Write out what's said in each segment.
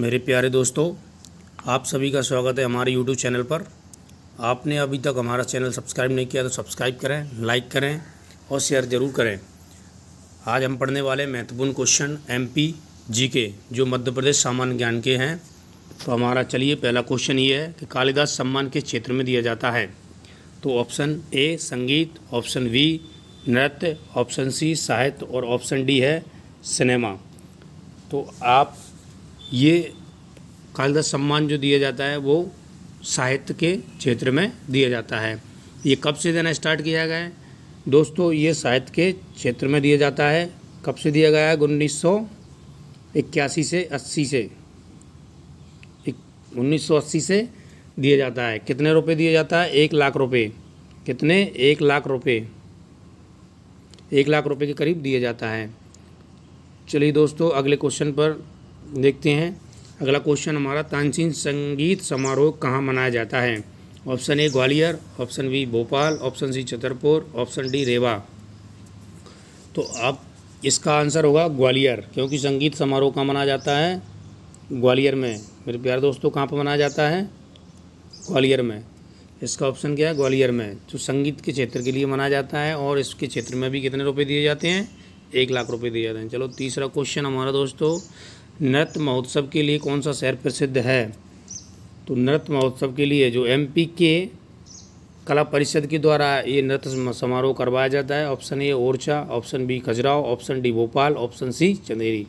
मेरे प्यारे दोस्तों, आप सभी का स्वागत है हमारे यूट्यूब चैनल पर। आपने अभी तक हमारा चैनल सब्सक्राइब नहीं किया तो सब्सक्राइब करें, लाइक करें और शेयर ज़रूर करें। आज हम पढ़ने वाले महत्वपूर्ण क्वेश्चन एमपी जीके जो मध्य प्रदेश सामान्य ज्ञान के हैं। तो हमारा चलिए, पहला क्वेश्चन ये है कि कालिदास सम्मान के क्षेत्र में दिया जाता है। तो ऑप्शन ए संगीत, ऑप्शन बी नृत्य, ऑप्शन सी साहित्य और ऑप्शन डी है सिनेमा। तो आप ये कालिदास सम्मान जो दिया जाता है, वो साहित्य के क्षेत्र में दिया जाता है। ये कब से देना स्टार्ट किया गया है? दोस्तों, ये साहित्य के क्षेत्र में दिया जाता है। कब से दिया गया है? उन्नीस सौ इक्यासी से अस्सी से। उन्नीस सौ अस्सी से दिया जाता है। कितने रुपए दिया जाता है? एक लाख रुपए। कितने? एक लाख रुपए। एक लाख रुपए के करीब दिया जाता है। चलिए दोस्तों, अगले क्वेश्चन पर देखते हैं। अगला क्वेश्चन हमारा, तानसीन संगीत समारोह कहाँ मनाया जाता है? Option A Gwalior option B Bhopal option C Chhatarpur option D Rewa. तो अब इसका आंसर होगा ग्वालियर, क्योंकि संगीत समारोह कहाँ मनाया जाता है? ग्वालियर में। मेरे प्यारे दोस्तों, कहाँ पर मनाया जाता है? ग्वालियर में। इसका ऑप्शन क्या है? ग्वालियर में। जो संगीत के क्षेत्र के लिए मनाया जाता है और इसके क्षेत्र में भी कितने रुपए दिए जाते हैं? एक लाख रुपए दिए जाते हैं। चलो तीसरा क्वेश्चन हमारा दोस्तों नृत्य महोत्सव के लिए कौन सा शहर प्रसिद्ध है? तो नृत्य महोत्सव के लिए जो एमपी के कला परिषद के द्वारा ये नृत्य समारोह करवाया जाता है। Option A Orchha, option B Khajuraho, option D Bhopal, option C Chanderi.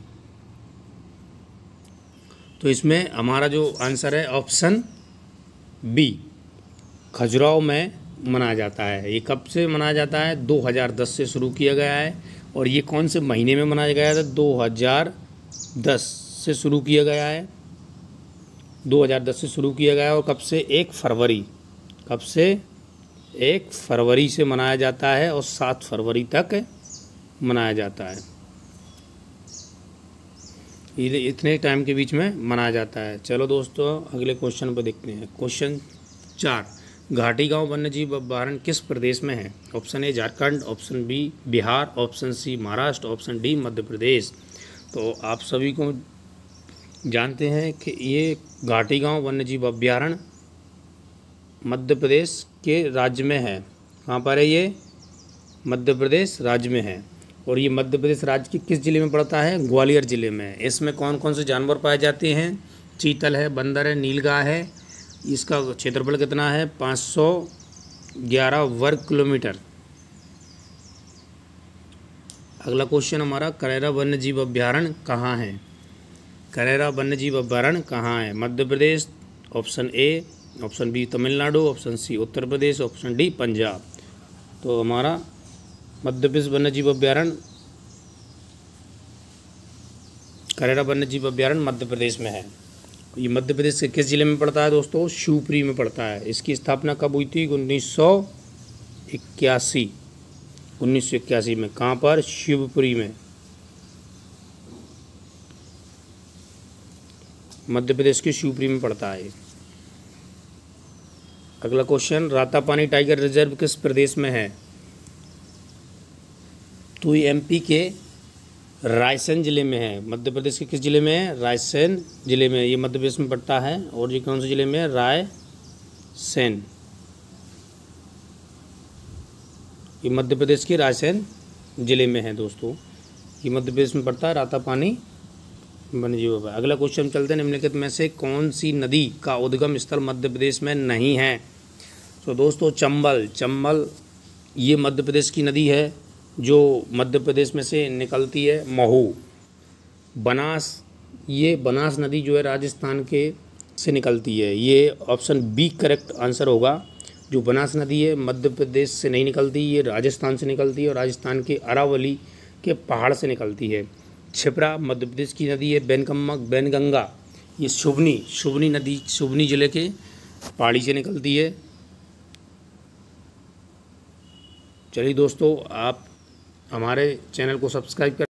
तो इसमें हमारा जो आंसर है ऑप्शन बी, खजुराहो में मनाया जाता है। ये कब से मनाया जाता है? 2010 से शुरू किया गया है और ये कौन से महीने में मनाया गया था? 2010 से शुरू किया गया है। 2010 से शुरू किया गया है और कब से? एक फरवरी। कब से? एक फरवरी से मनाया जाता है और सात फरवरी तक मनाया जाता है। इतने टाइम के बीच में मनाया जाता है। चलो दोस्तों, अगले क्वेश्चन पर देखते हैं। क्वेश्चन चार, घाटी गाँव वन्यजीव अभ्यारण किस प्रदेश में है? Option A Jharkhand. Option B Bihar. Option C Maharashtra. Option D Madhya Pradesh. तो आप सभी को जानते हैं कि ये घाटी गाँव वन्यजीव अभ्यारण मध्य प्रदेश के राज्य में है। कहाँ पर है ये? मध्य प्रदेश राज्य में है। और ये मध्य प्रदेश राज्य के किस ज़िले में पड़ता है? ग्वालियर ज़िले में। इसमें कौन कौन से जानवर पाए जाते हैं? चीतल है, बंदर है, नीलगाय है। इसका क्षेत्रफल कितना है? 511 वर्ग किलोमीटर। अगला क्वेश्चन हमारा, करेरा वन्य जीव अभ्यारण्य कहाँ है? करेरा वन्य जीव अभ्यारण्य कहाँ है? Madhya Pradesh option A option B Tamil Nadu option C Uttar Pradesh option D Punjab. तो हमारा मध्य प्रदेश वन्य जीव अभ्यारण्य करेरा वन्य जीव अभ्यारण्य मध्य प्रदेश में है। ये मध्य प्रदेश के किस ज़िले में पड़ता है दोस्तों? शिवपुरी में पड़ता है। इसकी स्थापना कब हुई थी? उन्नीस सौ इक्यासी। उन्नीस सौ इक्यासी में। कहाँ पर? शिवपुरी में। मध्य प्रदेश के शिवपुरी में पड़ता है। अगला क्वेश्चन, रातापानी टाइगर रिज़र्व किस प्रदेश में है? तो ये एमपी के रायसेन ज़िले में है। मध्य प्रदेश के किस ज़िले में है? रायसेन ज़िले में। ये मध्य प्रदेश में पड़ता है। और ये कौन से ज़िले में है? रायसेन। ये मध्य प्रदेश के रायसेन ज़िले में है दोस्तों। ये मध्य प्रदेश में पड़ता है राता पानी। वन्यजीव अगला क्वेश्चन चलते हैं निम्नलिखित में से, कौन सी नदी का उद्गम स्थल मध्य प्रदेश में नहीं है? तो दोस्तों, चंबल। चंबल ये मध्य प्रदेश की नदी है, जो मध्य प्रदेश में से निकलती है महू। बनास, ये बनास नदी जो है राजस्थान के से निकलती है। ये ऑप्शन बी करेक्ट आंसर होगा। जो बनास नदी है, मध्य प्रदेश से नहीं निकलती, ये राजस्थान से निकलती है और राजस्थान के अरावली के पहाड़ से निकलती है। छिपरा मध्य प्रदेश की नदी है, बैनकम्मा, बैनगंगा, ये शुभनी शुभनी नदी, शुभनी ज़िले के पहाड़ी से निकलती है। चलिए दोस्तों, आप हमारे चैनल को सब्सक्राइब कर